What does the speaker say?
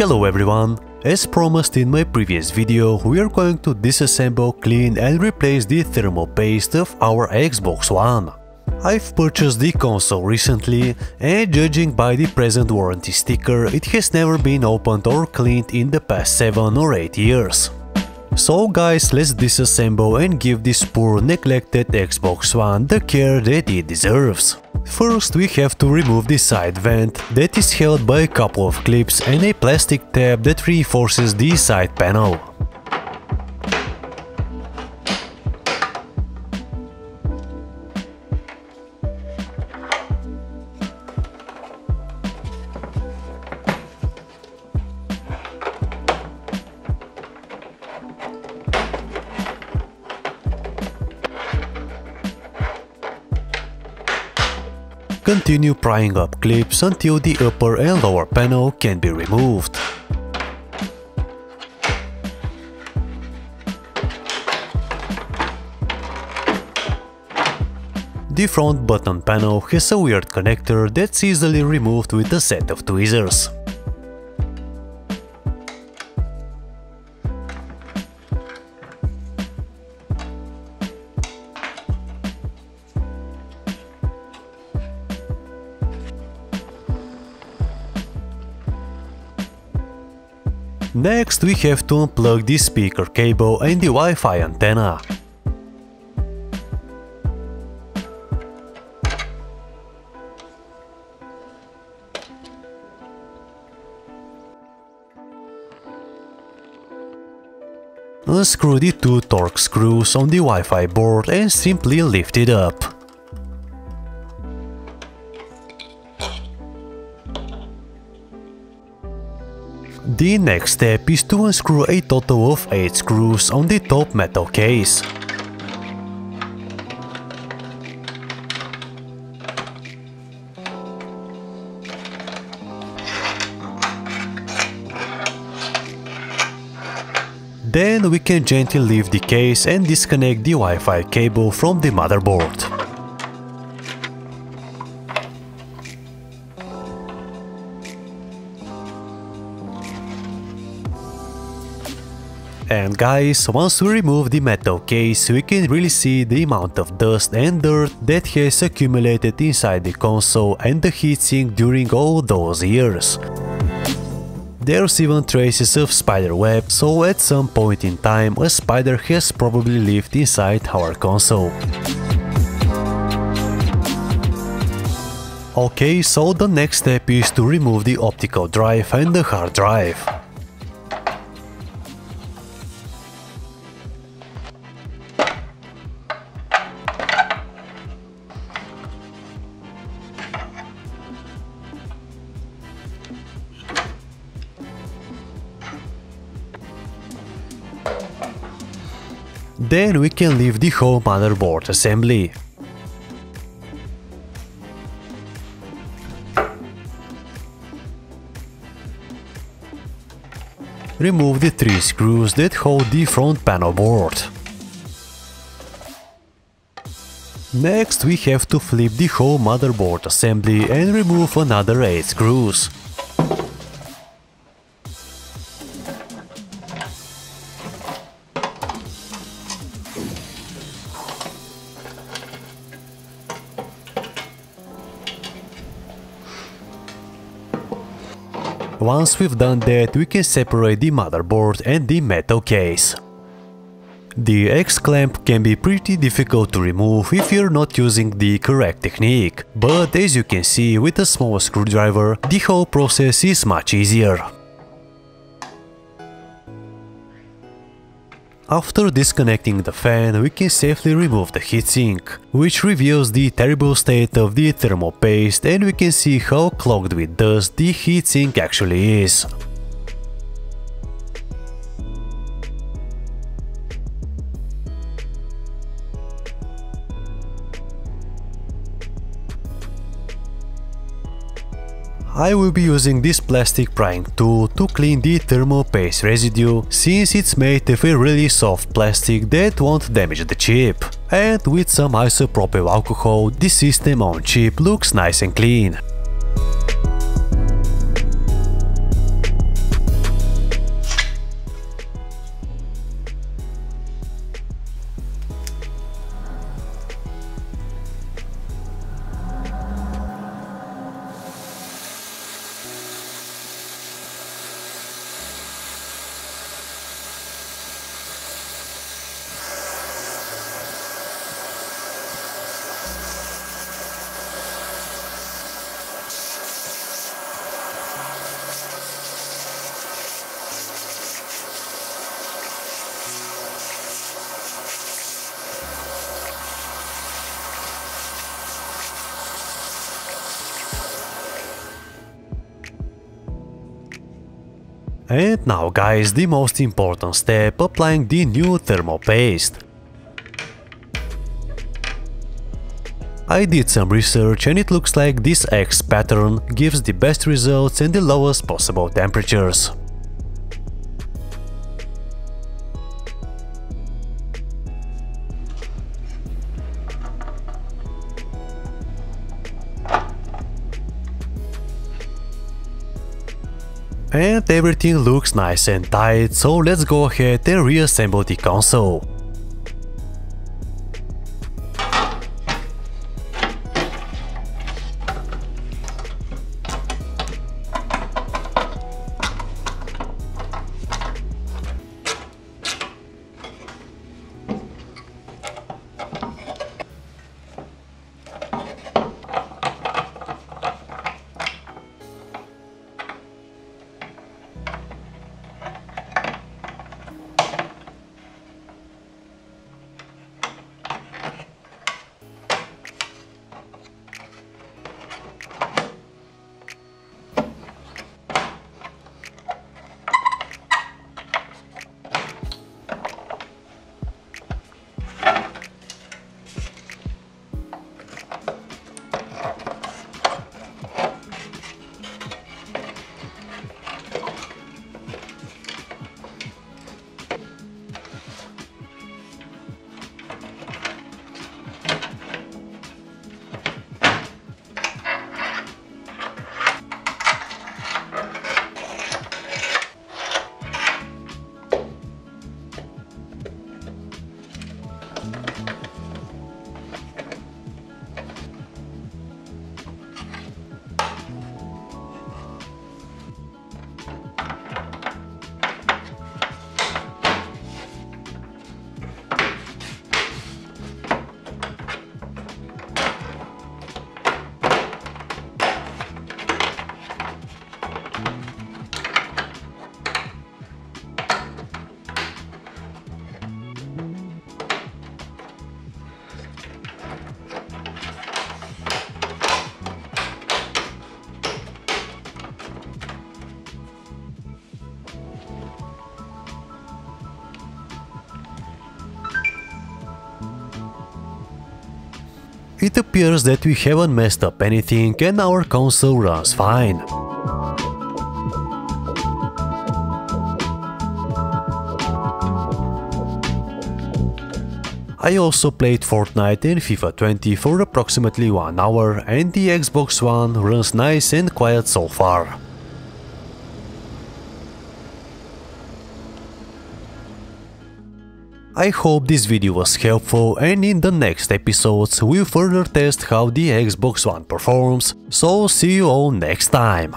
Hello everyone! As promised in my previous video, we are going to disassemble, clean and replace the thermal paste of our Xbox One. I've purchased the console recently and judging by the present warranty sticker, it has never been opened or cleaned in the past 7 or 8 years. So guys, let's disassemble and give this poor neglected Xbox One the care that it deserves. First we have to remove the side vent that is held by a couple of clips and a plastic tab that reinforces the side panel. Continue prying up clips until the upper and lower panel can be removed. The front button panel has a weird connector that's easily removed with a set of tweezers. Next we have to unplug the speaker cable and the Wi-Fi antenna. Unscrew the two Torx screws on the Wi-Fi board and simply lift it up. The next step is to unscrew a total of 8 screws on the top metal case. Then we can gently lift the case and disconnect the Wi-Fi cable from the motherboard. And guys, once we remove the metal case, we can really see the amount of dust and dirt that has accumulated inside the console and the heatsink during all those years. There's even traces of spider web, so at some point in time a spider has probably lived inside our console. Okay, so the next step is to remove the optical drive and the hard drive. Then we can leave the whole motherboard assembly. Remove the three screws that hold the front panel board. Next we have to flip the whole motherboard assembly and remove another 8 screws. Once we've done that, we can separate the motherboard and the metal case. The X-clamp can be pretty difficult to remove if you're not using the correct technique, but as you can see with a small screwdriver, the whole process is much easier. After disconnecting the fan, we can safely remove the heatsink, which reveals the terrible state of the thermal paste and we can see how clogged with dust the heatsink actually is. I will be using this plastic prying tool to clean the thermal paste residue, since it's made of a really soft plastic that won't damage the chip. And with some isopropyl alcohol, the system on chip looks nice and clean. And now guys, the most important step, applying the new thermal paste. I did some research and it looks like this X pattern gives the best results and the lowest possible temperatures. And everything looks nice and tight, so let's go ahead and reassemble the console. It appears that we haven't messed up anything and our console runs fine. I also played Fortnite and FIFA 20 for approximately 1 hour and the Xbox One runs nice and quiet so far. I hope this video was helpful and in the next episodes we'll further test how the Xbox One performs, so see you all next time.